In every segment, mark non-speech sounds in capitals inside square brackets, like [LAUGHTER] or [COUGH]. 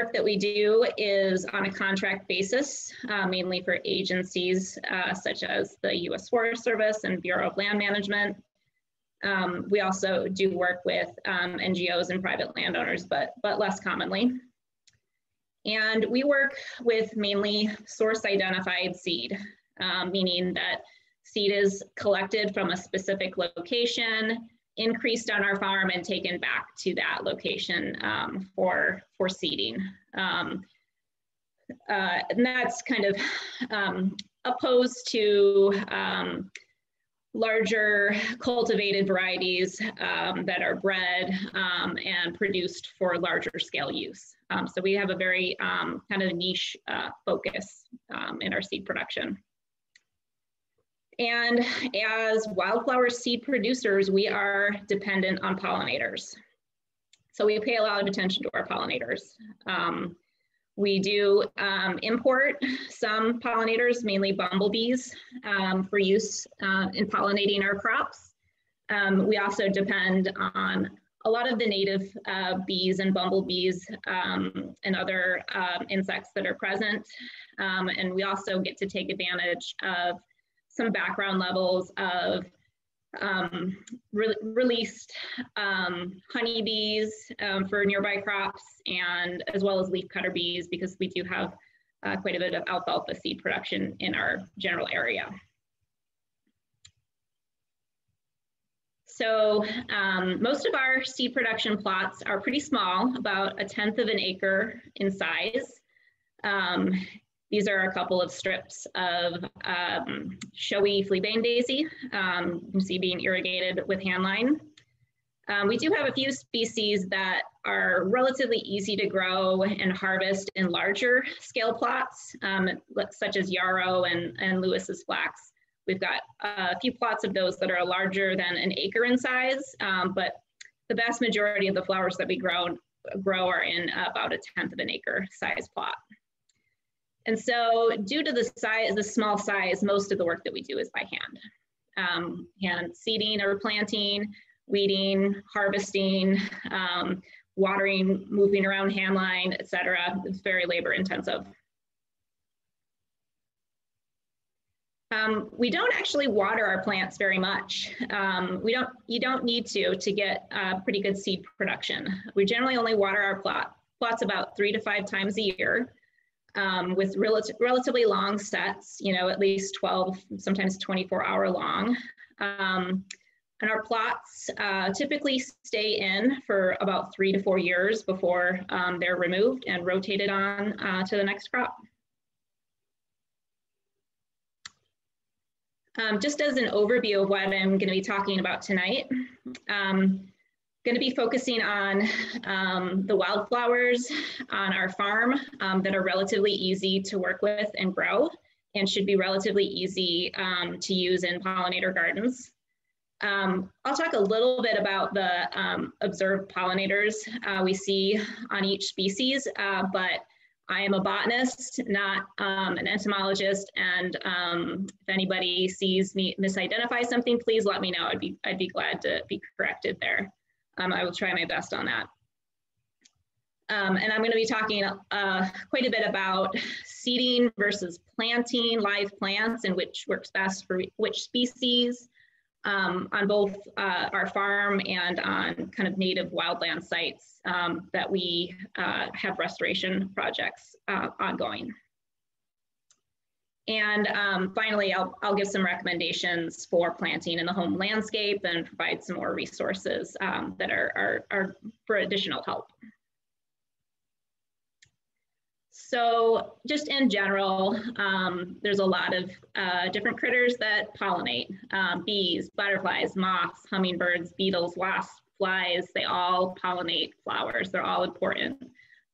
work that we do is on a contract basis, uh, mainly for agencies uh, such as the U.S. Forest Service and Bureau of Land Management. Um, we also do work with um, NGOs and private landowners, but, but less commonly. And we work with mainly source identified seed, um, meaning that seed is collected from a specific location, increased on our farm and taken back to that location um, for, for seeding. Um, uh, and that's kind of um, opposed to um, larger cultivated varieties um, that are bred um, and produced for larger scale use. So we have a very kind of niche uh, focus in our seed production. And as wildflower seed producers, we are dependent on pollinators. So we pay a lot of attention to our pollinators. Um, we do um, import some pollinators, mainly bumblebees, um, for use uh, in pollinating our crops. Um, we also depend on a lot of the native uh, bees and bumblebees um, and other uh, insects that are present. Um, and we also get to take advantage of some background levels of um, re released um, honeybees um, for nearby crops and as well as leafcutter bees because we do have uh, quite a bit of alfalfa seed production in our general area. So um, most of our seed production plots are pretty small, about a tenth of an acre in size. These are a couple of strips of um, showy fleabane daisy. Um, you can see being irrigated with handline. Um, we do have a few species that are relatively easy to grow and harvest in larger scale plots, um, such as yarrow and, and Lewis's flax. We've got a few plots of those that are larger than an acre in size, um, but the vast majority of the flowers that we grow, grow are in about a tenth of an acre size plot. And so due to the size, the small size, most of the work that we do is by hand. Um, hand seeding or planting, weeding, harvesting, um, watering, moving around handline, et cetera. It's very labor intensive. Um, we don't actually water our plants very much. Um, we don't, you don't need to to get uh, pretty good seed production. We generally only water our plot, plots about three to five times a year um, with relatively long sets, you know, at least 12, sometimes 24 hour long. Um, and our plots uh, typically stay in for about three to four years before um, they're removed and rotated on uh, to the next crop. Um, just as an overview of what I'm going to be talking about tonight, um, going to be focusing on um, the wildflowers on our farm um, that are relatively easy to work with and grow and should be relatively easy um, to use in pollinator gardens. Um, I'll talk a little bit about the um, observed pollinators uh, we see on each species, uh, but I am a botanist, not um, an entomologist, and if anybody sees me misidentify something, please let me know. I'd be, I'd be glad to be corrected there um, I will try my best on that. Um, and I'm going to be talking uh, quite a bit about seeding versus planting live plants and which works best for which species um, on both uh, our farm and on kind of native wildland sites um, that we uh, have restoration projects uh, ongoing. And um, finally, I'll, I'll give some recommendations for planting in the home landscape and provide some more resources um, that are, are, are for additional help. So just in general, um, there's a lot of uh, different critters that pollinate. Um, bees, butterflies, moths, hummingbirds, beetles, wasps, flies, they all pollinate flowers. They're all important,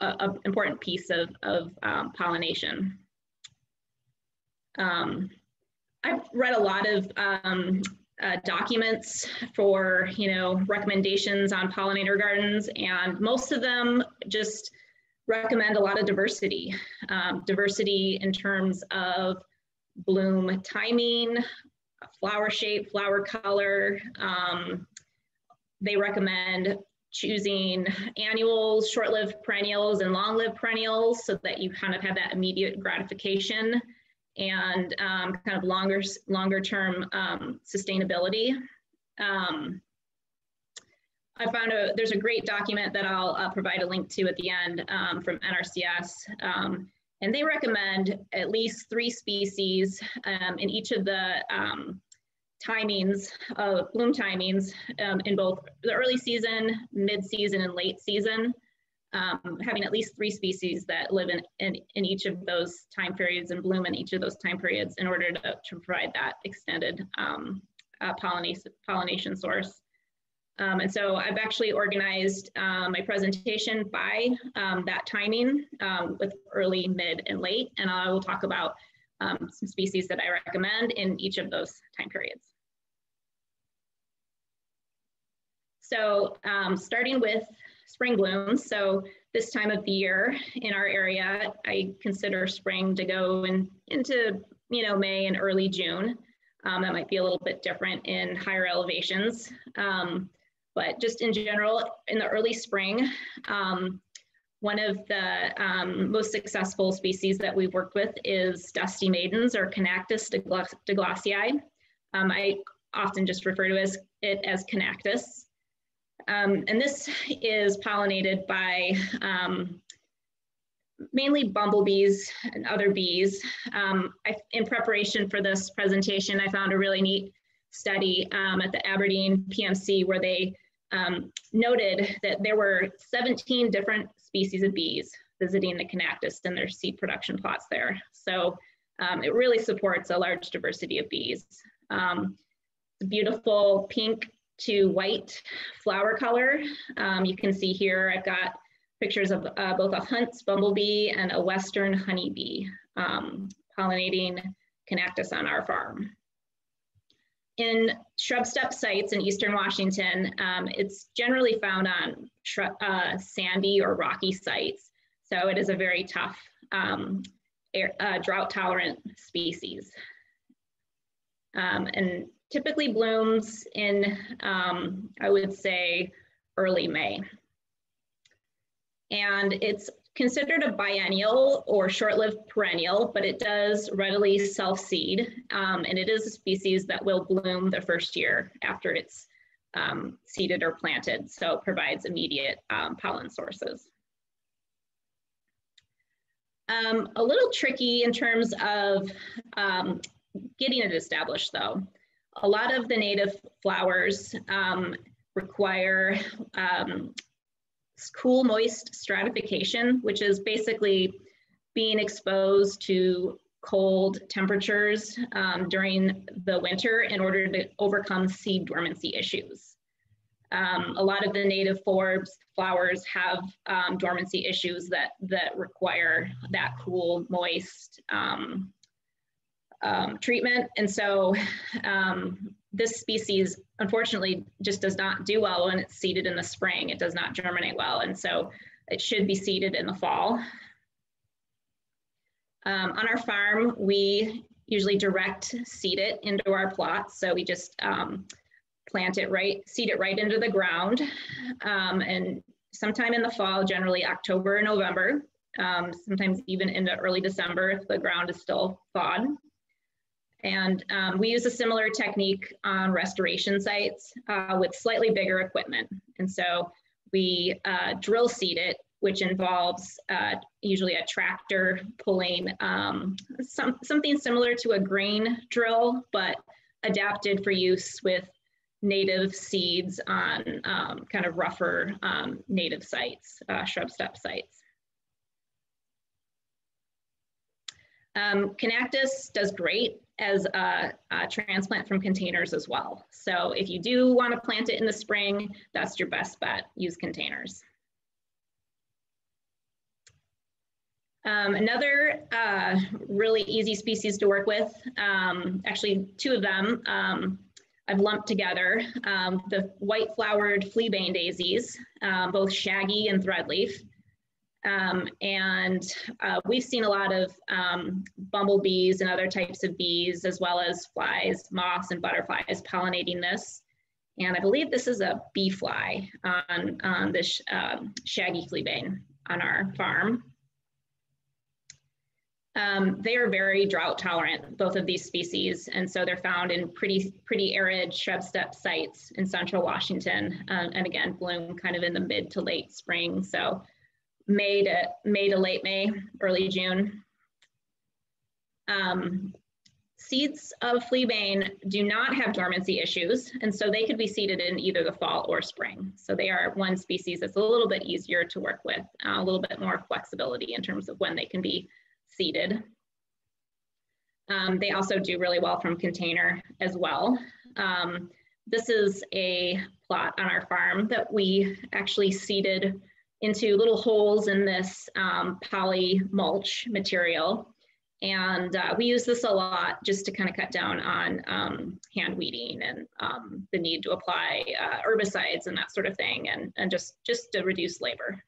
uh, important piece of, of um, pollination. Um, I've read a lot of um, uh, documents for, you know, recommendations on pollinator gardens, and most of them just recommend a lot of diversity. Um, diversity in terms of bloom timing, flower shape, flower color. Um, they recommend choosing annuals, short-lived perennials, and long-lived perennials so that you kind of have that immediate gratification and um, kind of longer, longer term um, sustainability. Um, I found a, there's a great document that I'll uh, provide a link to at the end um, from NRCS. Um, and they recommend at least three species um, in each of the timings, uh, bloom timings in both the early season, mid-season, and late season, um, having at least three species that live in, in, in, each of those time periods and bloom in each of those time periods in order to, to provide that extended um, uh, pollination, pollination source. Um, and so I've actually organized um, my presentation by um, that timing um, with early, mid, and late, and I will talk about um, some species that I recommend in each of those time periods. So starting with spring blooms, so this time of the year in our area, I consider spring to go in, into you know May and early June. that might be a little bit different in higher elevations. Um, but just in general, in the early spring, um, one of the um, most successful species that we've worked with is dusty maidens or Chaenactis douglasii. Um, I often just refer to as, it as Chaenactis. Um, and this is pollinated by um, mainly bumblebees and other bees. Um, I, in preparation for this presentation, I found a really neat study um, at the Aberdeen PMC where they um, noted that there were 17 different species of bees visiting the Chaenactis in their seed production plots there. So um, it really supports a large diversity of bees. Beautiful pink to white flower color. Um, you can see here I've got pictures of uh, both a Hunt's bumblebee and a western honeybee um, pollinating Chaenactis on our farm. In shrub steppe sites in eastern Washington, um, it's generally found on uh, sandy or rocky sites. So it is a very tough, um, air, uh, drought tolerant species. Um, and typically blooms in, um, I would say, early May. And it's considered a biennial or short-lived perennial, but it does readily self-seed, um, and it is a species that will bloom the first year after it's um, seeded or planted, so it provides immediate um, pollen sources. Um, a little tricky in terms of um, getting it established though. A lot of the native flowers um, require cool moist stratification, which is basically being exposed to cold temperatures um, during the winter in order to overcome seed dormancy issues. Um, a lot of the native forbs flowers have um, dormancy issues that, that require that cool, moist um, treatment. And so um, this species unfortunately just does not do well when it's seeded in the spring. It does not germinate well. And so it should be seeded in the fall. Um, on our farm, we usually direct seed it into our plots. So we just um, plant it right, seed it right into the ground. Um, and sometime in the fall, generally October or November, um, sometimes even into early December if the ground is still thawed. And um, we use a similar technique on restoration sites uh, with slightly bigger equipment. And so we uh, drill seed it, which involves uh, usually a tractor pulling um, some, something similar to a grain drill, but adapted for use with native seeds on um, kind of rougher um, native sites, uh, shrub steppe sites. Um, Chaenactis does great as a, a, transplant from containers as well. So if you do want to plant it in the spring, that's your best bet, use containers. Um, another uh, really easy species to work with, um, actually two of them um, I've lumped together, um, the white flowered fleabane daisies, um, both shaggy and threadleaf. Um, and uh, we've seen a lot of um, bumblebees and other types of bees, as well as flies, moths, and butterflies pollinating this. And I believe this is a bee fly on, on this um, shaggy fleabane on our farm. Um, they are very drought tolerant, both of these species. And so they're found in pretty, pretty arid shrub steppe sites in central Washington. Um, and again, bloom kind of in the mid to late spring. So May to, May to late May, early June. Um, seeds of fleabane do not have dormancy issues, and so they could be seeded in either the fall or spring. So they are one species that's a little bit easier to work with, uh, a little bit more flexibility in terms of when they can be seeded. Um, they also do really well from container as well. Um, this is a plot on our farm that we actually seeded into little holes in this um, poly mulch material. And uh, we use this a lot just to kind of cut down on um, hand weeding and um, the need to apply uh, herbicides and that sort of thing, and, and just, just to reduce labor.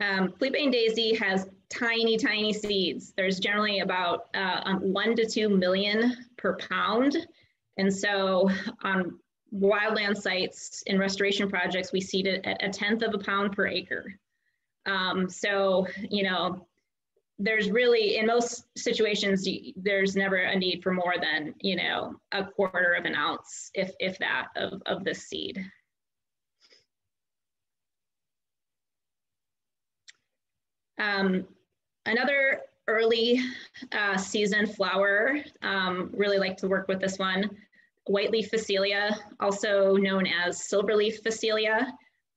Um, Fleabane daisy has tiny, tiny seeds. There's generally about uh, um, one to two million per pound. And so on wildland sites in restoration projects, we seed it at a tenth of a pound per acre. Um, so, you know, there's really, in most situations, there's never a need for more than, you know, a quarter of an ounce, if, if that, of, of the seed. Um, another early uh, season flower, um, really like to work with this one, white leaf phacelia, also known as silverleaf phacelia.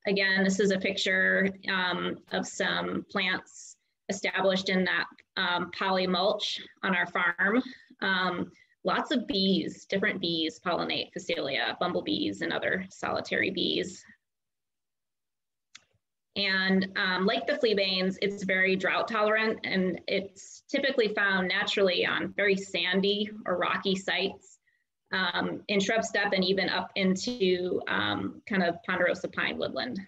Again, this is a picture um, of some plants established in that um, poly mulch on our farm. Um, lots of bees, different bees pollinate phacelia, bumblebees and other solitary bees. And um, like the fleabanes, it's very drought tolerant and it's typically found naturally on very sandy or rocky sites um, in shrub steppe and even up into um, kind of ponderosa pine woodland.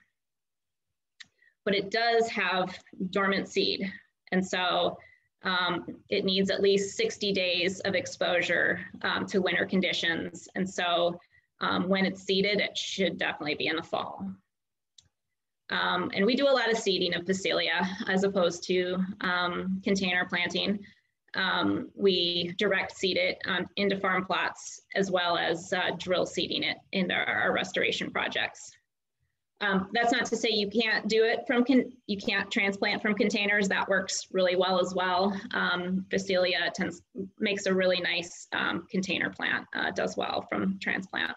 But it does have dormant seed. And so um, it needs at least 60 days of exposure um, to winter conditions. And so um, when it's seeded, it should definitely be in the fall. Um, and we do a lot of seeding of Phacelia as opposed to um, container planting. Um, we direct seed it um, into farm plots as well as uh, drill seeding it into our restoration projects. Um, that's not to say you can't do it from, you can't transplant from containers. That works really well as well. Um, tends, makes a really nice um, container plant, uh, does well from transplant.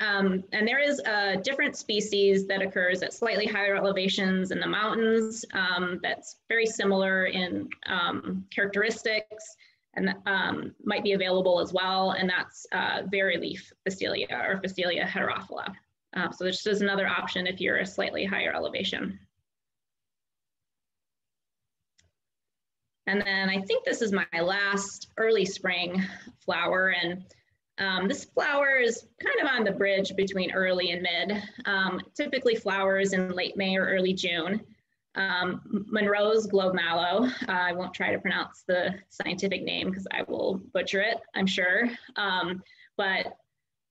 Um, and there is a different species that occurs at slightly higher elevations in the mountains um, that's very similar in um, characteristics and um, might be available as well. And that's uh, leaf Phacelia or Phacelia heterophylla. Uh, so this is another option if you're a slightly higher elevation. And then I think this is my last early spring flower. And um, this flower is kind of on the bridge between early and mid. Um, typically flowers in late May or early June. Um, Munro's globe mallow. Uh, I won't try to pronounce the scientific name because I will butcher it, I'm sure. Um, but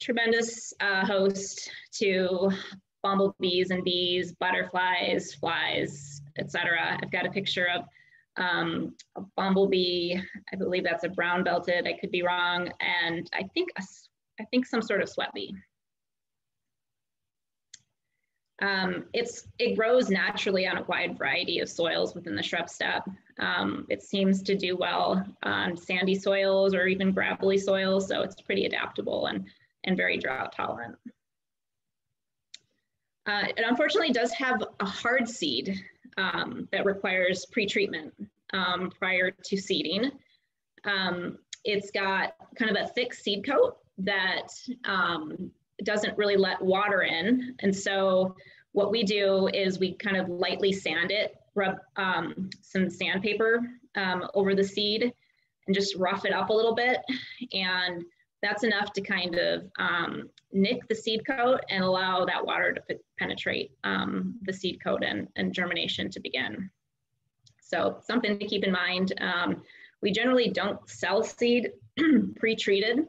tremendous uh, host to bumblebees and bees, butterflies, flies, etc. I've got a picture of um, a bumblebee. I believe that's a brown belted. I could be wrong, and I think a, I think some sort of sweat bee. Um, it's it grows naturally on a wide variety of soils within the shrub steppe. Um, it seems to do well on sandy soils or even gravelly soils, so it's pretty adaptable and and very drought tolerant. Uh, it unfortunately does have a hard seed um, that requires pre-treatment um, prior to seeding. Um, it's got kind of a thick seed coat that um, doesn't really let water in. And so what we do is we kind of lightly sand it, rub um, some sandpaper um, over the seed and just rough it up a little bit. And that's enough to kind of um, nick the seed coat and allow that water to penetrate um, the seed coat and, and, germination to begin. So something to keep in mind um, We generally don't sell seed [CLEARS THROAT] pre-treated.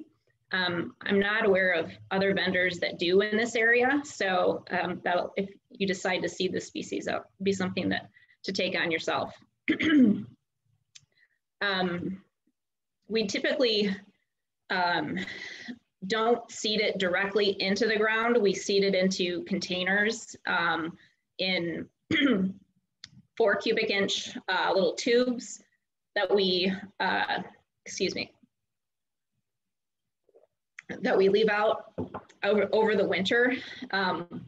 Um, I'm not aware of other vendors that do in this area. So um, that if you decide to seed the species, that be something that to take on yourself. [CLEARS THROAT] um, we typically um, don't seed it directly into the ground. We seed it into containers um, in [CLEARS THROAT] four cubic inch uh, little tubes that we, uh, excuse me, that we leave out over, over the winter. Um,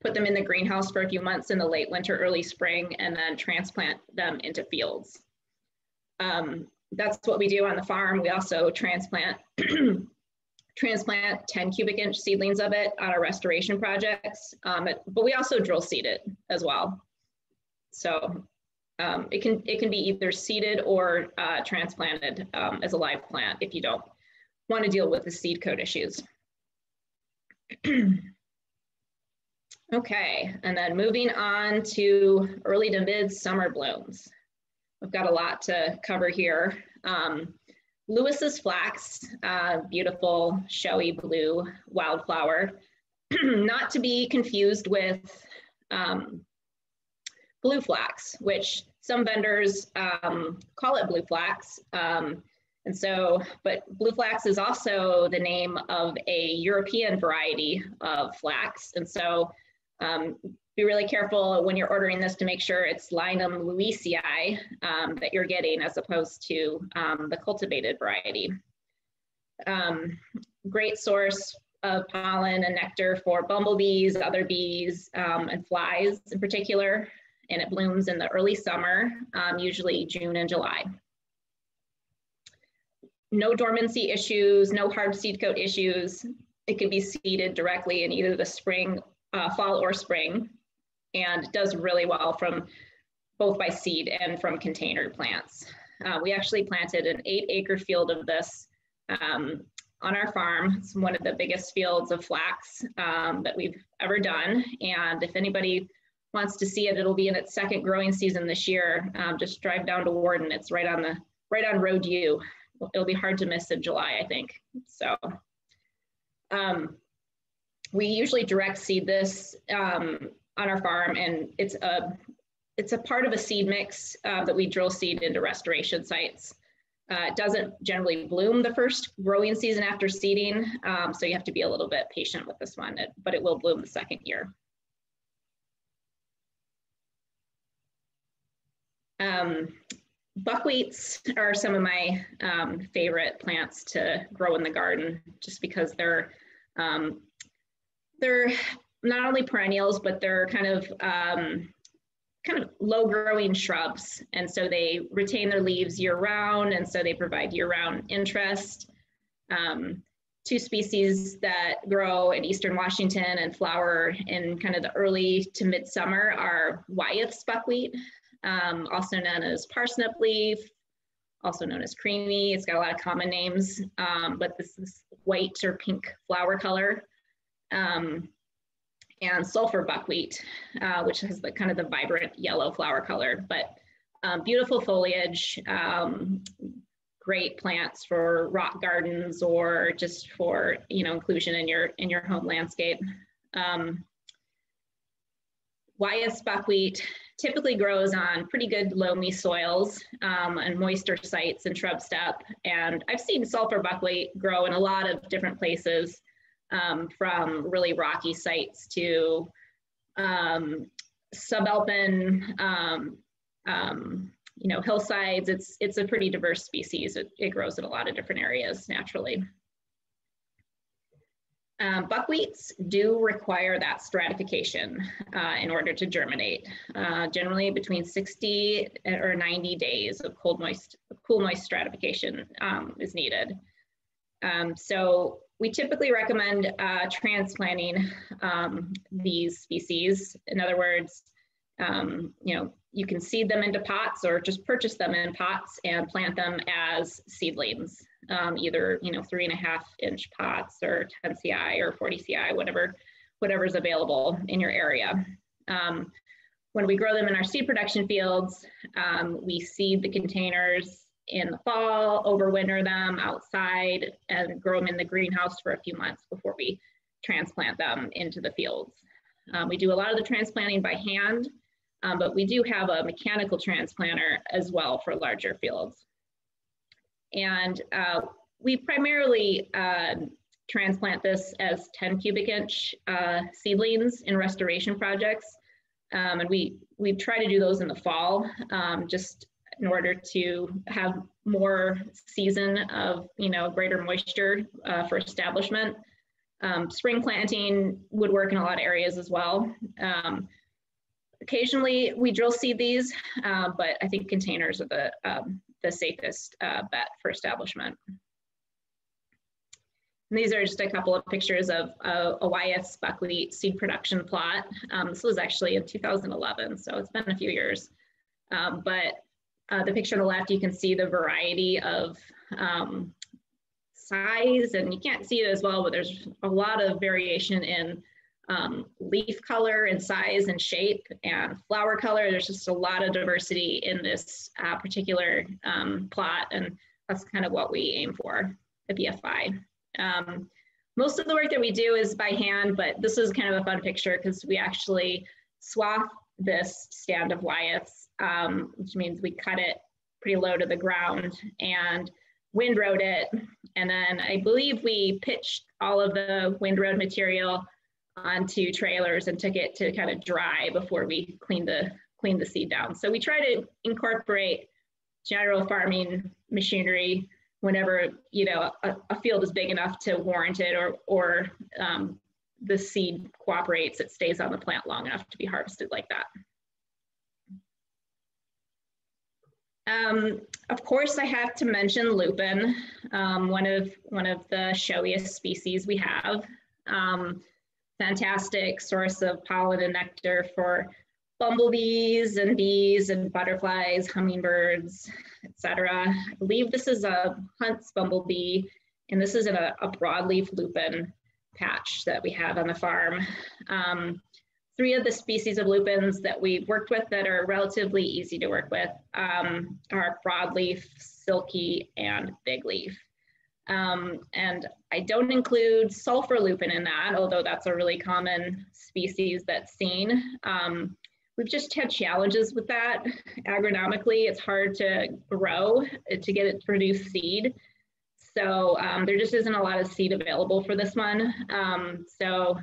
put them in the greenhouse for a few months in the late winter, early spring, and then transplant them into fields. Um, that's what we do on the farm. We also transplant [CLEARS THROAT] transplant 10 cubic inch seedlings of it on our restoration projects, um, but we also drill seed it as well. So um, it can it can be either seeded or uh, transplanted um, as a live plant if you don't want to deal with the seed coat issues. [CLEARS THROAT] okay, and then moving on to early to mid summer blooms. We've got a lot to cover here. Um, Lewis's flax, uh, beautiful showy blue wildflower, [CLEARS THROAT] not to be confused with um, blue flax, which some vendors um, call it blue flax. Um, and so, but blue flax is also the name of a European variety of flax. And so um, be really careful when you're ordering this to make sure it's Linum lewisii um, that you're getting as opposed to um, the cultivated variety. Um, great source of pollen and nectar for bumblebees, other bees, um, and flies in particular. And it blooms in the early summer, um, usually June and July no dormancy issues, no hard seed coat issues. It can be seeded directly in either the spring, uh, fall or spring, and does really well from both by seed and from container plants. Uh, we actually planted an eight acre field of this um, on our farm. It's one of the biggest fields of flax um, that we've ever done. And if anybody wants to see it, it'll be in its second growing season this year. Um, just drive down to Warden. It's right on the right on Road U it'll be hard to miss in July, I think. So um, we usually direct seed this um, on our farm and it's a, it's a part of a seed mix uh, that we drill seed into restoration sites. Uh, it doesn't generally bloom the first growing season after seeding, um, so you have to be a little bit patient with this one, but it will bloom the second year. Um, buckwheats are some of my um, favorite plants to grow in the garden just because they're um, they're not only perennials but they're kind of um, kind of low growing shrubs and so they retain their leaves year round and so they provide year round interest um, two species that grow in eastern washington and flower in kind of the early to midsummer are wyeth's buckwheat um, also known as parsnip leaf, also known as creamy. It's got a lot of common names, um, but this is white or pink flower color. Um, and sulfur buckwheat, uh, which has the kind of the vibrant yellow flower color, but um, beautiful foliage, um, great plants for rock gardens or just for you know inclusion in your in your home landscape. Um, Wyeth's buckwheat typically grows on pretty good loamy soils um, and moister sites and shrub steppe. And I've seen sulfur buckwheat grow in a lot of different places um, from really rocky sites to um, subalpine, um, um, you know, hillsides. It's, it's a pretty diverse species. It, it grows in a lot of different areas naturally. Um, buckwheats do require that stratification uh, in order to germinate, uh, generally between 60 or 90 days of cold moist, cool moist stratification um, is needed. Um, so we typically recommend uh, transplanting um, these species. In other words, um, you know, you can seed them into pots or just purchase them in pots and plant them as seedlings um, either you know three and a half inch pots or 10 CI or 40 CI, whatever whatever's available in your area. Um, when we grow them in our seed production fields, um, we seed the containers in the fall, overwinter them outside, and grow them in the greenhouse for a few months before we transplant them into the fields. Um, we do a lot of the transplanting by hand, um, but we do have a mechanical transplanter as well for larger fields. And uh, we primarily uh, transplant this as 10 cubic inch uh, seedlings in restoration projects. Um, and we, we try to do those in the fall, um, just in order to have more season of, you know, greater moisture uh, for establishment. Um, spring planting would work in a lot of areas as well. Um, occasionally we drill seed these, uh, but I think containers are the, um, the safest uh, bet for establishment. And these are just a couple of pictures of a, a Wyeth's buckwheat seed production plot. Um, this was actually in 2011, so it's been a few years. Um, but uh, the picture on the left, you can see the variety of um, size, and you can't see it as well, but there's a lot of variation in um, leaf color and size and shape and flower color. There's just a lot of diversity in this uh, particular um, plot, and that's kind of what we aim for at BFI. Um, most of the work that we do is by hand, but this is kind of a fun picture because we actually swath this stand of Wyeth's, um, which means we cut it pretty low to the ground and windrowed it. And then I believe we pitched all of the windrowed material onto trailers and took it to kind of dry before we cleaned the cleaned the seed down. So we try to incorporate general farming machinery whenever you know a, a, field is big enough to warrant it or or um, the seed cooperates it stays on the plant long enough to be harvested like that um, of course i have to mention lupin um, one of one of the showiest species we have um, fantastic source of pollen and nectar for bumblebees and bees and butterflies, hummingbirds, etc. I believe this is a Hunt's bumblebee, and this is a, a broadleaf lupin patch that we have on the farm. Um, three of the species of lupins that we've worked with that are relatively easy to work with um, are broadleaf, silky, and big leaf. Um, and I don't include sulfur lupin in that, although that's a really common species that's seen. Um, we've just had challenges with that agronomically. It's hard to grow, to get it to produce seed. So um, there just isn't a lot of seed available for this one. Um, so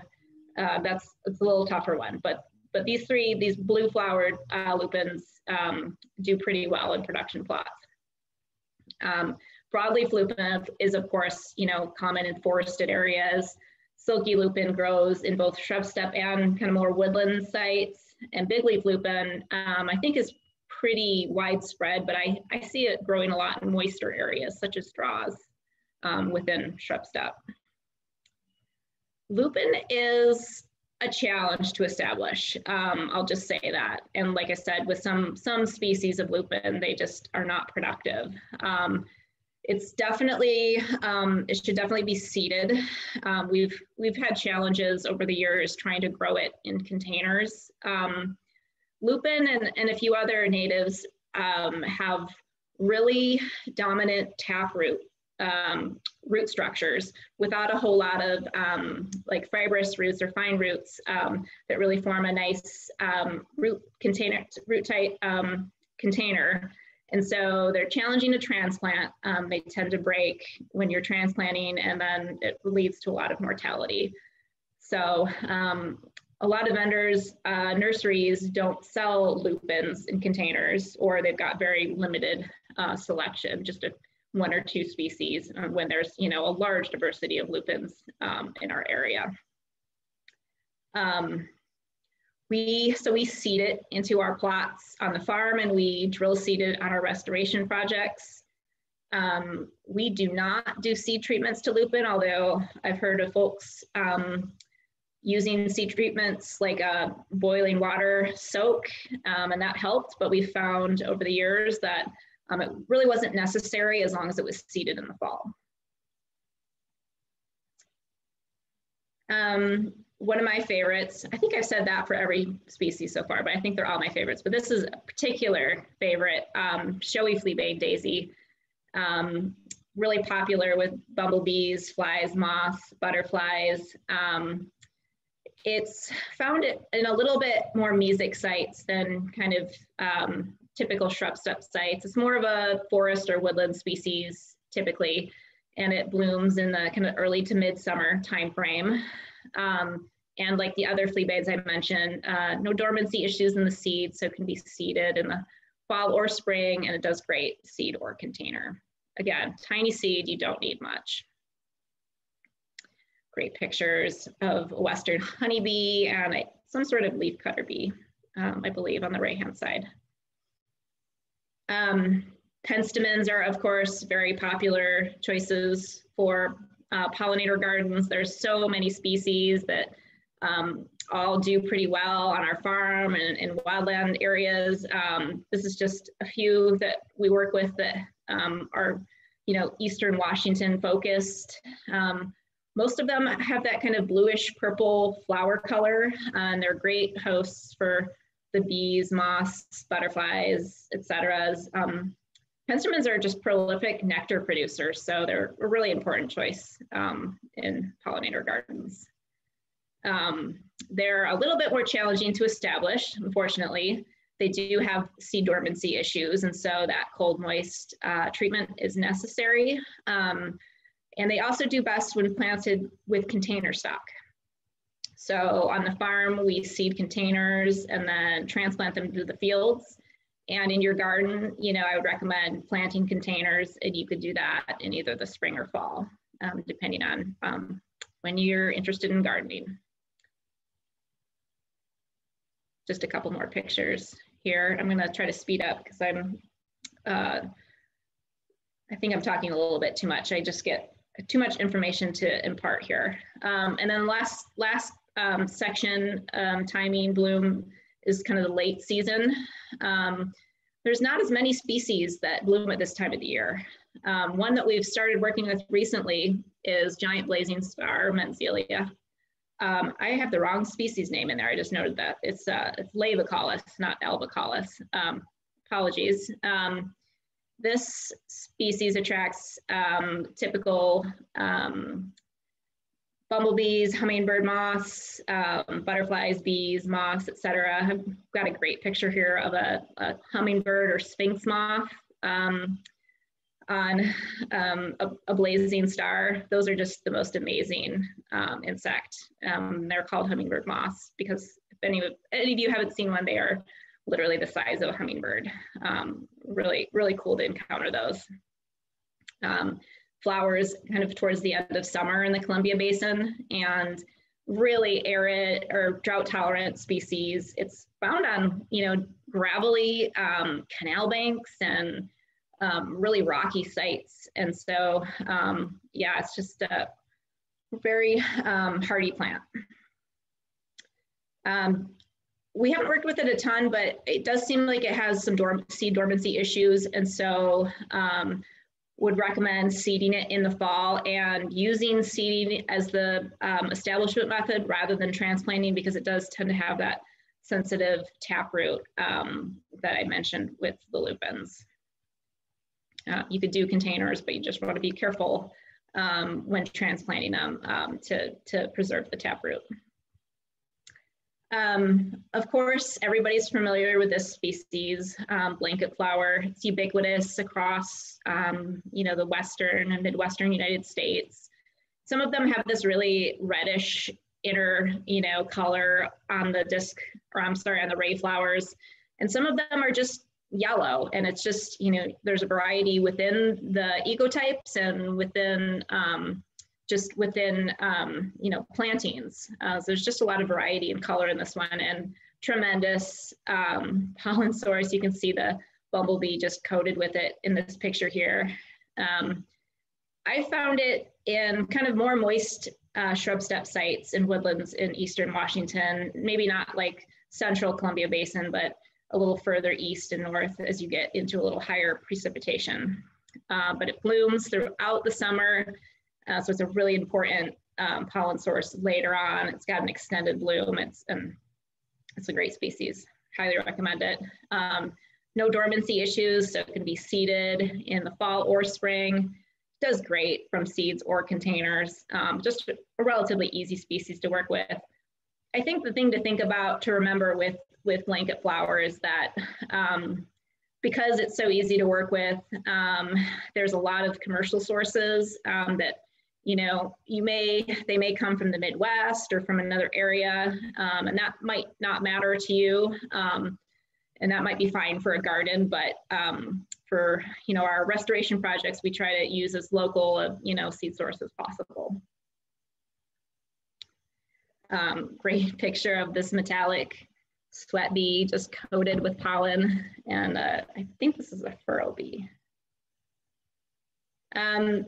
uh, that's it's a little tougher one. But but these three, these blue flowered uh, lupins um, do pretty well in production plots. Um, broadleaf lupin is of course, you know, common in forested areas. Silky lupin grows in both shrub steppe and kind of more woodland sites and big leaf lupin, um, I think is pretty widespread, but I, I see it growing a lot in moister areas such as straws um, within shrub steppe. Lupin is a challenge to establish. Um, I'll just say that. And like I said, with some some species of lupin, they just are not productive. Um, it's definitely um, it should definitely be seeded. Um, we've we've had challenges over the years trying to grow it in containers. Um, lupin and, and a few other natives um, have really dominant taproot um, root structures without a whole lot of um, like fibrous roots or fine roots that really form a nice root container root tight container and so they're challenging to transplant. Um, they tend to break when you're transplanting, and then it leads to a lot of mortality. So um, a lot of vendors, uh, nurseries don't sell lupins in containers, or they've got very limited uh, selection, just a, one or two species uh, when there's you know a large diversity of lupins um, in our area. Um, we, so we seed it into our plots on the farm and we drill seed it on our restoration projects. Um, we do not do seed treatments to lupin, although I've heard of folks um, using seed treatments like a boiling water soak, um, and that helped. But we found over the years that um, it really wasn't necessary as long as it was seeded in the fall. Um, one of my favorites, I think I've said that for every species so far, but I think they're all my favorites. But this is a particular favorite, um, showy fleabane daisy. Um, really popular with bumblebees, flies, moths, butterflies. Um, it's found in a little bit more mesic sites than kind of um, typical shrub steppe sites. It's more of a forest or woodland species typically, and it blooms in the kind of early to midsummer timeframe. Um, and like the other fleabanes I mentioned, uh, no dormancy issues in the seed, so it can be seeded in the fall or spring, and it does great seed or container. Again, tiny seed, you don't need much. Great pictures of a western honeybee and a, some sort of leaf cutter bee, um, I believe, on the right-hand side. Um, penstemons are, of course, very popular choices for uh, pollinator gardens. There's so many species that um, all do pretty well on our farm and in wildland areas. Um, this is just a few that we work with that um, are, you know, Eastern Washington focused. Most of them have that kind of bluish purple flower color, and they're great hosts for the bees, moths, butterflies, etc. Um, penstemons are just prolific nectar producers, so they're a really important choice um, in pollinator gardens. Um, they're a little bit more challenging to establish, unfortunately. They do have seed dormancy issues, and so that cold moist uh, treatment is necessary. Um, and they also do best when planted with container stock. So on the farm, we seed containers and then transplant them to the fields. And in your garden, you know, I would recommend planting containers, and you could do that in either the spring or fall, um, depending on um, when you're interested in gardening just a couple more pictures here. I'm gonna try to speed up because I'm, uh, I think I'm talking a little bit too much. I just get too much information to impart here. Um, and then last, last um, section, um, timing bloom is kind of the late season. Um, there's not as many species that bloom at this time of the year. Um, one that we've started working with recently is giant blazing star, Mentzelia. Um, I have the wrong species name in there. I just noted that. It's, uh, it's Laevicaulis, not Albicaulis. Um, apologies. Um, this species attracts um, typical um, bumblebees, hummingbird moths, um, butterflies, bees, moths, etc. I've got a great picture here of a, a hummingbird or sphinx moth. Um, on um, a, a, blazing star. Those are just the most amazing um, insect. Um, they're called hummingbird moths because if any of, any of you haven't seen one, they are literally the size of a hummingbird. Um, really, really cool to encounter those. Um, flowers kind of towards the end of summer in the Columbia Basin and really arid or drought tolerant species. It's found on, you know, gravelly um, canal banks and um, really rocky sites. And so, um, yeah, it's just a very um, hardy plant. Um, we haven't worked with it a ton, but it does seem like it has some dorm seed dormancy issues. And so um, would recommend seeding it in the fall and using seeding as the um, establishment method rather than transplanting because it does tend to have that sensitive taproot um, that I mentioned with the lupins. Uh, you could do containers, but you just want to be careful um, when transplanting them um, to, to preserve the taproot. Um, of course, everybody's familiar with this species, um, blanket flower. It's ubiquitous across, um, you know, the Western and Midwestern United States. Some of them have this really reddish inner, you know, color on the disc, or I'm sorry, on the ray flowers. And some of them are just yellow and it's just you know there's a variety within the ecotypes and within um, just within um, you know plantings. Uh, so there's just a lot of variety and color in this one and tremendous um, [LAUGHS] pollen source. You can see the bumblebee just coated with it in this picture here. Um, I found it in kind of more moist uh, shrub steppe sites and woodlands in eastern Washington. Maybe not like central Columbia Basin but a little further east and north as you get into a little higher precipitation. Uh, but it blooms throughout the summer, uh, so it's a really important um, pollen source later on. It's got an extended bloom. It's um, it's a great species. Highly recommend it. Um, no dormancy issues, so it can be seeded in the fall or spring. Does great from seeds or containers, um, just a relatively easy species to work with. I think the thing to think about to remember with, with blanket flower is that um, because it's so easy to work with, there's a lot of commercial sources that you know, you may, they may come from the Midwest or from another area, um, and that might not matter to you. Um, and that might be fine for a garden, but um, for, you know, our restoration projects, we try to use as local, uh, you know, seed source as possible. Um, great [LAUGHS] picture of this metallic sweat bee just coated with pollen. And uh, I think this is a furrow bee. Um,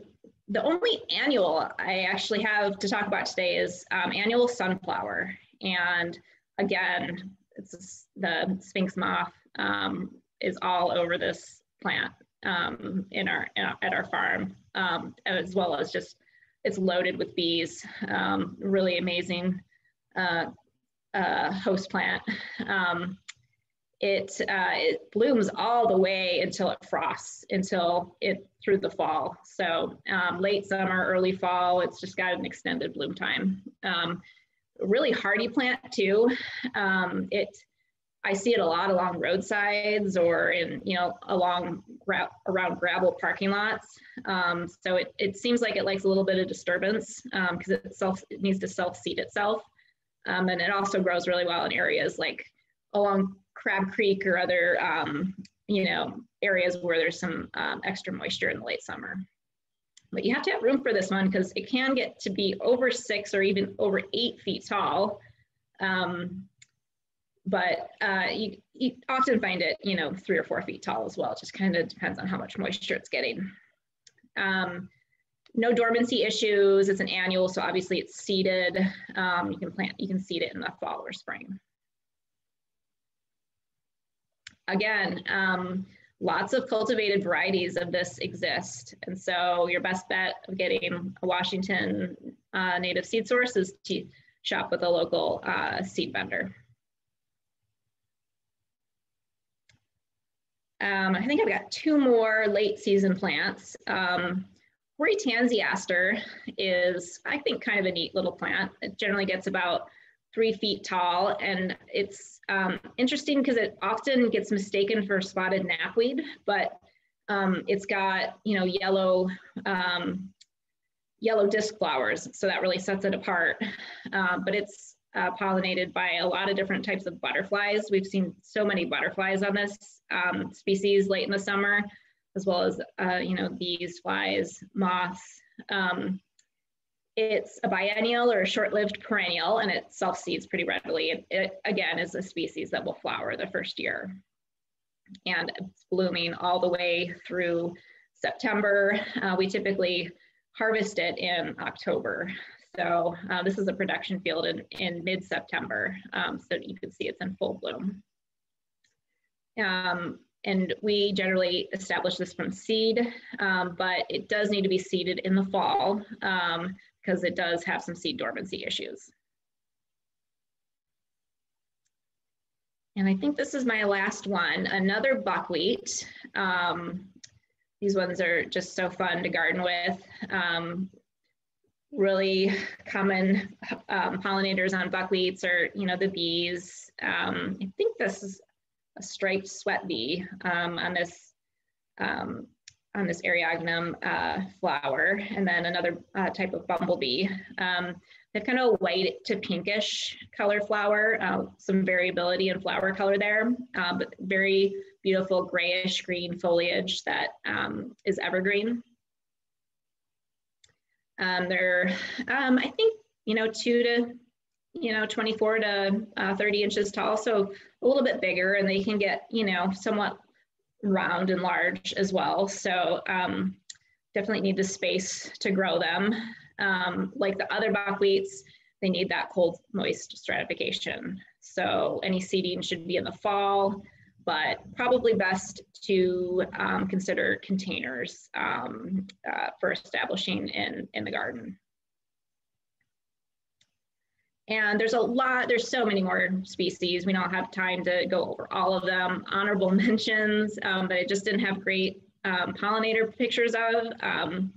the only annual I actually have to talk about today is um, annual sunflower. And again, it's the sphinx moth um, is all over this plant um, in, our, at our farm, um, as well as just it's loaded with bees. Um, really amazing uh, uh, host plant. Um, it, uh, it blooms all the way until it frosts, until it through the fall. So um, late summer, early fall, it's just got an extended bloom time. Um, really hardy plant too. Um, it, I see it a lot along roadsides or in, you know, along gra around gravel parking lots. Um, so it, it seems like it likes a little bit of disturbance because um, it self it needs to self seed itself. Um, and it also grows really well in areas like along Crab Creek or other, um, you know, areas where there's some um, extra moisture in the late summer. But you have to have room for this one because it can get to be over six or even over eight feet tall. Um, but uh, you, you often find it, you know, three or four feet tall as well. It just kind of depends on how much moisture it's getting. Um, no dormancy issues. It's an annual, so obviously it's seeded. Um, you can plant, you can seed it in the fall or spring again, um, lots of cultivated varieties of this exist. And so your best bet of getting a Washington uh, native seed source is to shop with a local uh, seed vendor. Um, I think I've got two more late season plants. Um, tansy aster is, I think, kind of a neat little plant. It generally gets about three feet tall. And it's um, interesting because it often gets mistaken for spotted knapweed, but um, it's got, you know, yellow, um, yellow disc flowers. So that really sets it apart. Uh, but it's uh, pollinated by a lot of different types of butterflies. We've seen so many butterflies on this um, species late in the summer, as well as, uh, you know, bees, flies, moths. Um, it's a biennial or a short-lived perennial and it self-seeds pretty readily. It, it, again is a species that will flower the first year. And it's blooming all the way through September. Uh, we typically harvest it in October. So uh, this is a production field in, in mid-September. Um, so you can see it's in full bloom. Um, and we generally establish this from seed, um, but it does need to be seeded in the fall um, because it does have some seed dormancy issues. And I think this is my last one, another buckwheat. Um, these ones are just so fun to garden with. Um, really common um, pollinators on buckwheats are, you know, the bees. Um, I think this is a striped sweat bee um, on this um, on this Eriogonum uh, flower, and then another uh, type of bumblebee. Um, they have kind of a white to pinkish color flower, uh, some variability in flower color there, uh, but very beautiful grayish green foliage that um, is evergreen. Um, they're, um, I think, you know, two to, you know, 24 to uh, 30 inches tall, so a little bit bigger, and they can get, you know, somewhat round and large as well. So um, definitely need the space to grow them. Um, like the other buckwheats, they need that cold, moist stratification. So any seeding should be in the fall, but probably best to um, consider containers um, uh, for establishing in, in the garden. And there's a lot, there's so many more species. We don't have time to go over all of them. Honorable [LAUGHS] mentions um, that I just didn't have great um, pollinator pictures of. Um,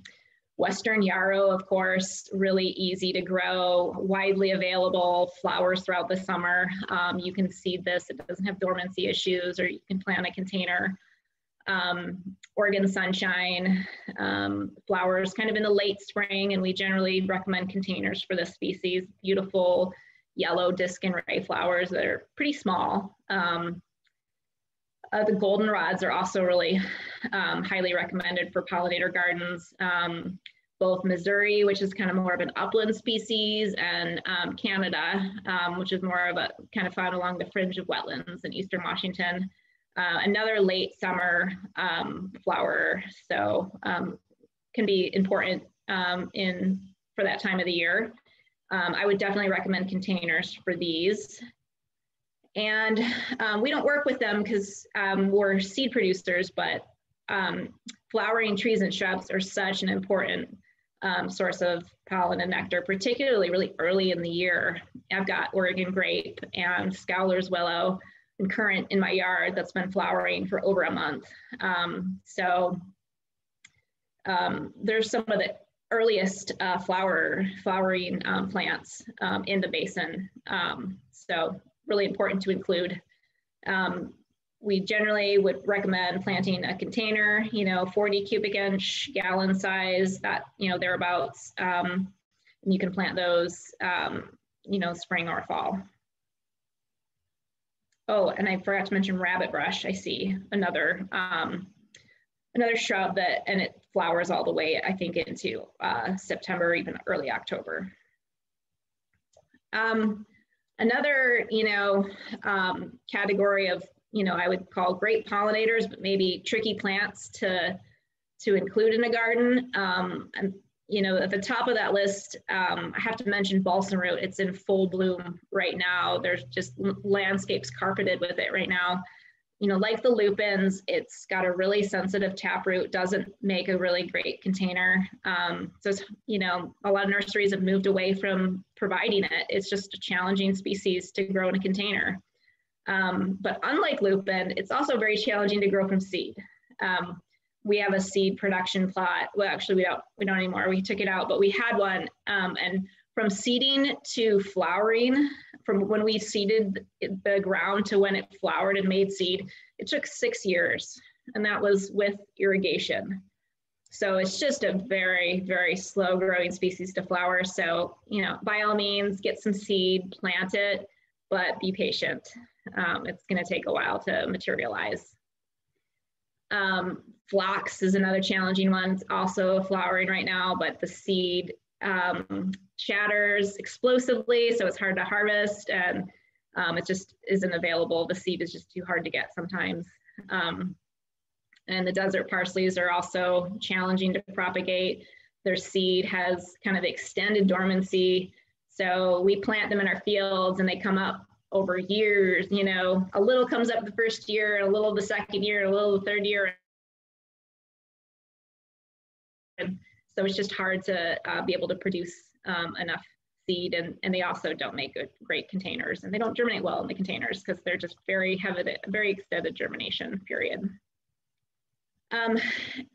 Western yarrow, of course, really easy to grow, widely available, flowers throughout the summer. Um, you can seed this, it doesn't have dormancy issues, or you can plant a container. Um, Oregon sunshine, um, flowers kind of in the late spring, and we generally recommend containers for this species. Beautiful yellow disc and ray flowers that are pretty small. Um, uh, the goldenrods are also really um, highly recommended for pollinator gardens. Um, both Missouri, which is kind of more of an upland species, and um, Canada, um, which is more of a kind of found along the fringe of wetlands in eastern Washington. Uh, another late summer um, flower, so um, can be important in for that time of the year. I would definitely recommend containers for these. And um, we don't work with them because um, we're seed producers, but um, flowering trees and shrubs are such an important um, source of pollen and nectar, particularly really early in the year. I've got Oregon grape and Scouler's willow and currant in my yard that's been flowering for over a month. Um, so um, there's some of the earliest uh, flower flowering plants in the basin. so really important to include. Um, we generally would recommend planting a container, you know, 40 cubic inch gallon size, that, you know, thereabouts. Um, and you can plant those, um, you know, spring or fall. Oh, and I forgot to mention rabbit brush. I see another um, another shrub that, and it flowers all the way, I think, into uh, September, even early October. Um, Another, you know, um, category of, you know, I would call great pollinators, but maybe tricky plants to to include in a garden. Um, and you know, at the top of that list, um, I have to mention balsam root. It's in full bloom right now. There's just landscapes carpeted with it right now you know, like the lupins, it's got a really sensitive taproot, doesn't make a really great container. Um, so, it's, you know, a lot of nurseries have moved away from providing it. It's just a challenging species to grow in a container. Um, but unlike lupin, it's also very challenging to grow from seed. Um, we have a seed production plot. Well, actually, we don't. We don't anymore. We took it out, but we had one. Um, and from seeding to flowering, from when we seeded the ground to when it flowered and made seed, it took six years, and that was with irrigation. So it's just a very, very slow growing species to flower. So, you know, by all means, get some seed, plant it, but be patient. Um, it's going to take a while to materialize. Um, phlox is another challenging one. It's also flowering right now, but the seed um, shatters explosively, so it's hard to harvest and um, it just isn't available. The seed is just too hard to get sometimes. Um, and the desert parsleys are also challenging to propagate. Their seed has kind of extended dormancy. So we plant them in our fields and they come up over years, you know, a little comes up the first year, a little the second year, a little the third year. So it's just hard to uh, be able to produce um, enough seed and, and they also don't make good, great containers and they don't germinate well in the containers because they're just very heavy, very extended germination period. Um,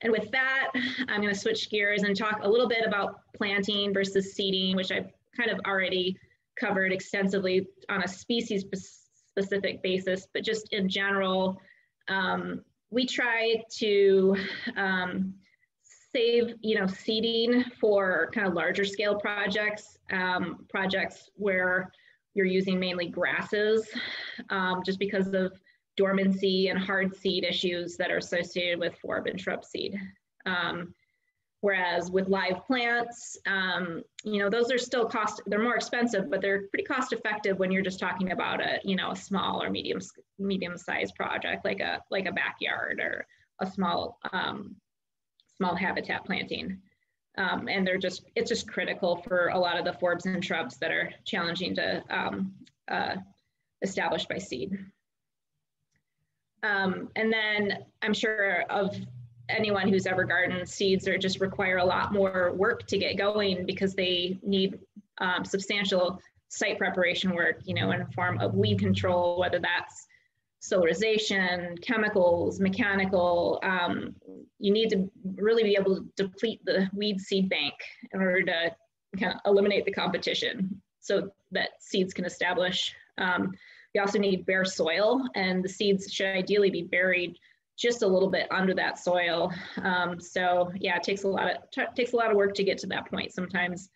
and with that, I'm going to switch gears and talk a little bit about planting versus seeding, which I've kind of already covered extensively on a species specific basis, but just in general, um, we try to um, save, you know, seeding for kind of larger scale projects, um, projects where you're using mainly grasses, um, just because of dormancy and hard seed issues that are associated with forb and shrub seed. Um, whereas with live plants, um, you know, those are still cost, they're more expensive, but they're pretty cost effective when you're just talking about a, you know, a small or medium, medium sized project like a, like a backyard or a small um, small habitat planting. Um, and they're just, it's just critical for a lot of the forbs and shrubs that are challenging to um, uh, establish by seed. Um, and then I'm sure of anyone who's ever gardened seeds or just require a lot more work to get going because they need um, substantial site preparation work, you know, in the form of weed control, whether that's solarization, chemicals, mechanical. Um, you need to really be able to deplete the weed seed bank in order to kind of eliminate the competition so that seeds can establish. Um, you also need bare soil and the seeds should ideally be buried just a little bit under that soil. Um, so yeah, it takes a lot of takes a lot of work to get to that point. Sometimes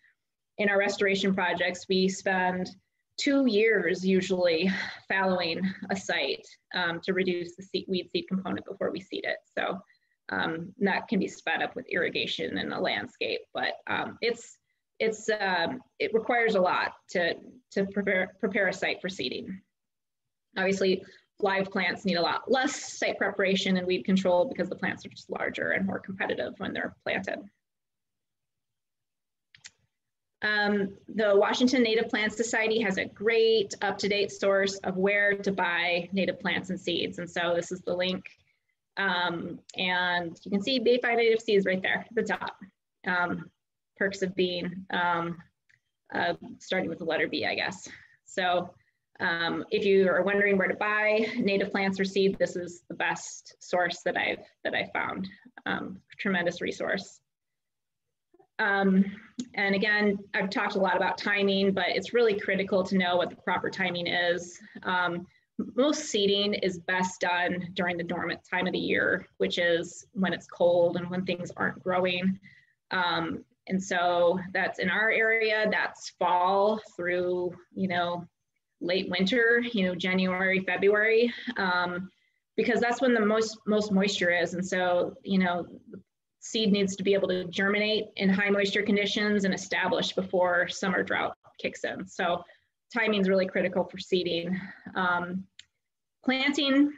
in our restoration projects, we spend two years usually fallowing a site um, to reduce the seed, weed seed component before we seed it. So um, that can be sped up with irrigation in the landscape, but um, it's it's um, it requires a lot to to prepare prepare a site for seeding. Obviously, live plants need a lot less site preparation and weed control because the plants are just larger and more competitive when they're planted. Um, the Washington Native Plant Society has a great up-to-date source of where to buy native plants and seeds. And so this is the link. Um, and you can see BFI native seeds right there at the top. Um, perks of being, um, uh, starting with the letter B, I guess. So um, if you are wondering where to buy native plants or seed, this is the best source that I've that I found. Um, tremendous resource. Um, and again, I've talked a lot about timing, but it's really critical to know what the proper timing is. Um, most seeding is best done during the dormant time of the year, which is when it's cold and when things aren't growing. Um, and so that's in our area, that's fall through, you know, late winter, you know, January, February, um, because that's when the most most moisture is. And so, you know, seed needs to be able to germinate in high moisture conditions and establish before summer drought kicks in. So timing is really critical for seeding. Um, planting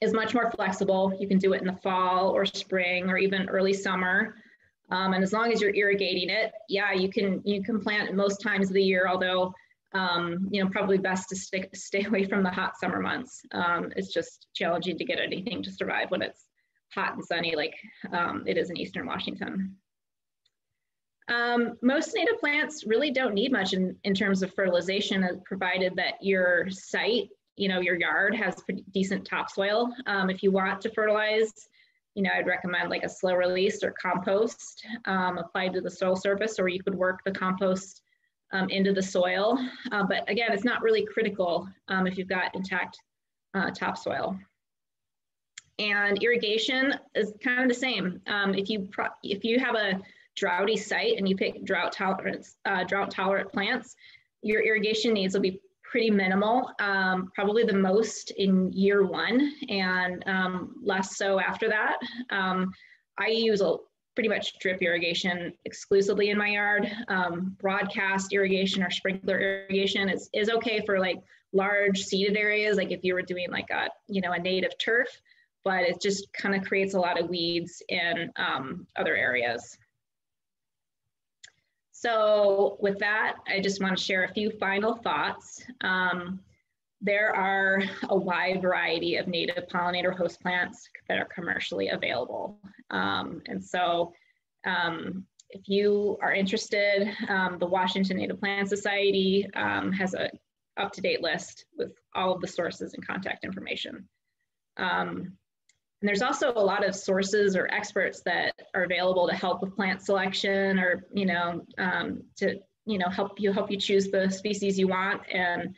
is much more flexible. You can do it in the fall or spring or even early summer. Um, and as long as you're irrigating it, yeah, you can you can plant most times of the year, although um, you know, probably best to stick, stay [LAUGHS] away from the hot summer months. Um, it's just challenging to get anything to survive when it's hot and sunny like um, it is in Eastern Washington. Um, most native plants really don't need much in, in terms of fertilization uh, provided that your site, you know, your yard has decent topsoil. Um, if you want to fertilize, you know, I'd recommend like a slow release or compost um, applied to the soil surface, or you could work the compost um, into the soil. Uh, but again, it's not really critical um, if you've got intact uh, topsoil. And irrigation is kind of the same. Um, if you if you have a droughty site and you pick drought tolerant uh, drought tolerant plants, your irrigation needs will be pretty minimal, um, probably the most in year one and um, less so after that. Um, I use a pretty much drip irrigation exclusively in my yard. Um, broadcast irrigation or sprinkler irrigation is, is okay for like large seeded areas, like if you were doing like a, you know, a native turf, but it just kind of creates a lot of weeds in um, other areas. So with that, I just want to share a few final thoughts. Um, there are a wide variety of native pollinator host plants that are commercially available. Um, and so um, if you are interested, um, the Washington Native Plant Society um, has a up-to-date list with all of the sources and contact information. Um, and there's also a lot of sources or experts that are available to help with plant selection or, you know, um, to, you know, help you help you choose the species you want and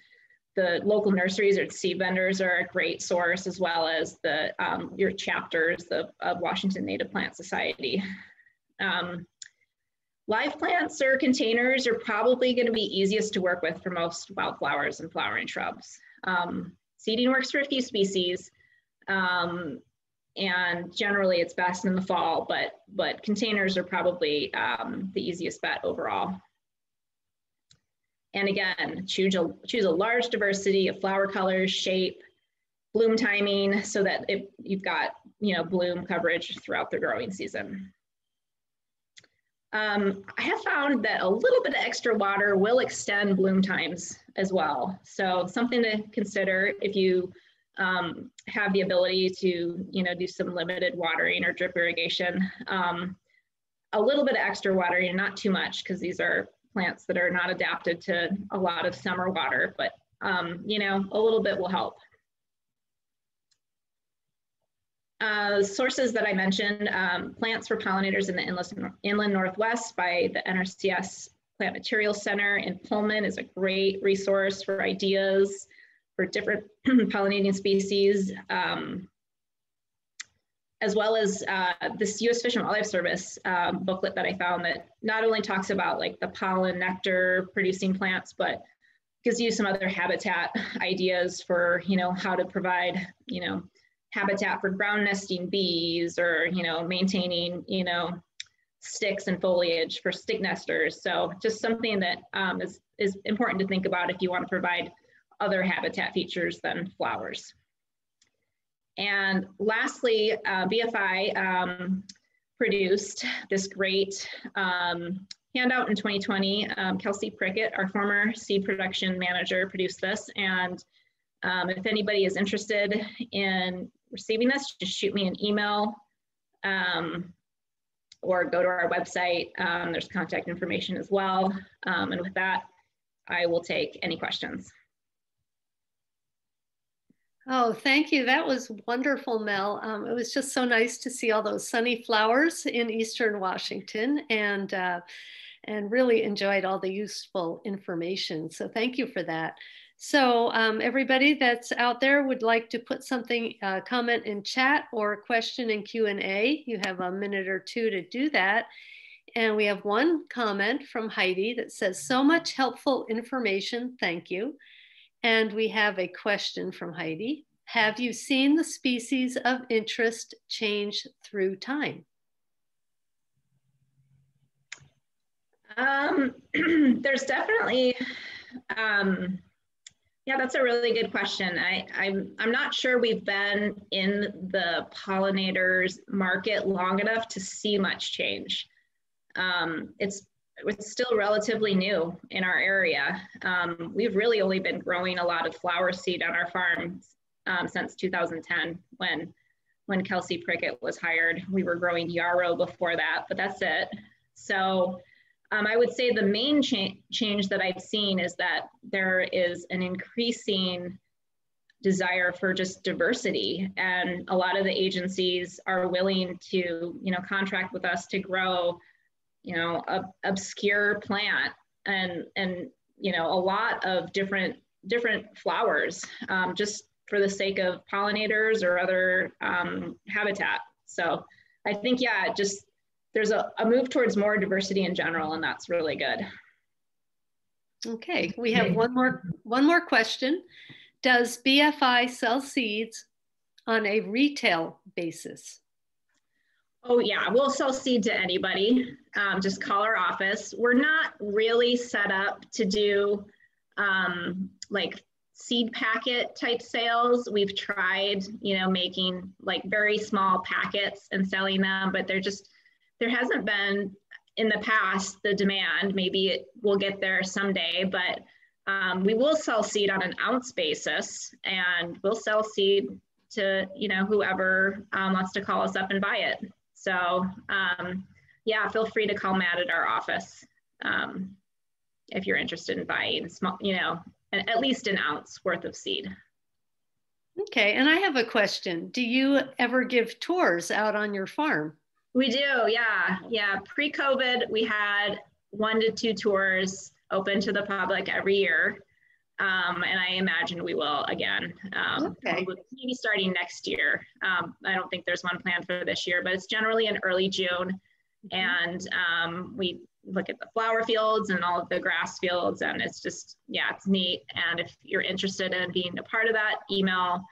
the local nurseries or seed vendors are a great source, as well as the um, your chapters of, of, Washington Native Plant Society. Um, live plants or containers are probably going to be easiest to work with for most wildflowers and flowering shrubs. Um, seeding works for a few species, um, and generally it's best in the fall, but, but containers are probably um, the easiest bet overall. And again, choose a, choose a large diversity of flower colors, shape, bloom timing, so that it, you've got you know bloom coverage throughout the growing season. Um, I have found that a little bit of extra water will extend bloom times as well. So something to consider if you um, have the ability to, you know, do some limited watering or drip irrigation. Um, a little bit of extra watering, not too much, because these are plants that are not adapted to a lot of summer water, but um, you know, a little bit will help. Uh, sources that I mentioned, um, Plants for Pollinators in the Inland, Inland Northwest by the NRCS Plant Materials Center in Pullman is a great resource for ideas for different [CLEARS THROAT] pollinating species, um, as well as uh, this U.S. Fish and Wildlife Service um, booklet that I found that not only talks about like the pollen nectar producing plants, but gives you some other habitat [LAUGHS] ideas for, you know, how to provide, you know, habitat for ground nesting bees or, you know, maintaining, you know, sticks and foliage for stick nesters. So just something that um, is is important to think about if you want to provide other habitat features than flowers. And lastly, uh, BFI um, produced this great um, handout in 2020. Um, Kelsey Prickett, our former seed production manager, produced this. And um, if anybody is interested in receiving this, just shoot me an email um, or go to our website. Um, there's contact information as well. And with that, I will take any questions. Oh, thank you. That was wonderful, Mel. Um, it was just so nice to see all those sunny flowers in Eastern Washington and, uh, and really enjoyed all the useful information. So thank you for that. So um, everybody that's out there would like to put something, uh, comment in chat or question in Q&A. You have a minute or two to do that. And we have one comment from Heidi that says, so much helpful information, thank you. And we have a question from Heidi. Have you seen the species of interest change through time? Um, [CLEARS THROAT] there's definitely, um, yeah, that's a really good question. I, I'm, I'm not sure we've been in the pollinators market long enough to see much change. Um, it's, it's still relatively new in our area. Um, we've really only been growing a lot of flower seed on our farm um, since 2010 when, when Kelsey Prickett was hired. We were growing yarrow before that, but that's it. So um, I would say the main cha change that I've seen is that there is an increasing desire for just diversity and a lot of the agencies are willing to you know contract with us to grow you know a obscure plant and and you know a lot of different different flowers um, just for the sake of pollinators or other um, habitat so i think yeah just there's a, a move towards more diversity in general, and that's really good. Okay, we have one more one more question. Does BFI sell seeds on a retail basis? Oh yeah, we'll sell seed to anybody. Um, just call our office. We're not really set up to do um, like seed packet type sales. We've tried, you know, making like very small packets and selling them, but they're just there hasn't been in the past the demand. Maybe it will get there someday, but um, we will sell seed on an ounce basis and we'll sell seed to you know whoever um, wants to call us up and buy it. So um, yeah, feel free to call Matt at our office um, if you're interested in buying small, you know, at least an ounce worth of seed. Okay, and I have a question. Do you ever give tours out on your farm? We do, yeah. Yeah. Pre COVID, we had one to two tours open to the public every year. Um, and I imagine we will again. Um, okay. Maybe starting next year. Um, I don't think there's one planned for this year, but it's generally in early June. Mm-hmm. And um, we look at the flower fields and all of the grass fields, and it's just, yeah, it's neat. And if you're interested in being a part of that, email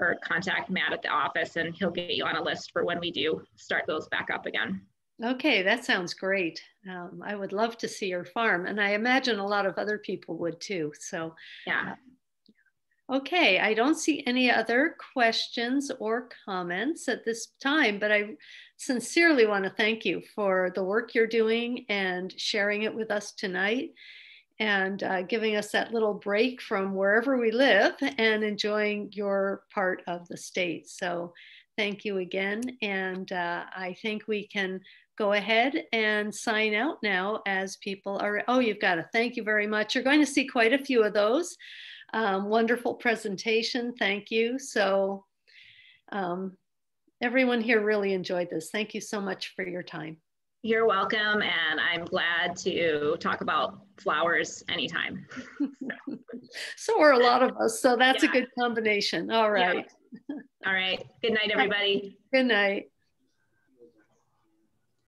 or contact Matt at the office and he'll get you on a list for when we do start those back up again. Okay, that sounds great. Um, I would love to see your farm, and I imagine a lot of other people would too. So, yeah. Okay, I don't see any other questions or comments at this time, but I sincerely want to thank you for the work you're doing and sharing it with us tonight and uh, giving us that little break from wherever we live and enjoying your part of the state. So thank you again. And uh, I think we can go ahead and sign out now as people are, oh, you've got to, thank you very much. You're going to see quite a few of those. Um, wonderful presentation, thank you. So um, everyone here really enjoyed this. Thank you so much for your time. You're welcome, and I'm glad to talk about flowers anytime. [LAUGHS] so are a lot of us, so that's yeah. a good combination. All right. Yeah. All right. Good night, everybody. Good night.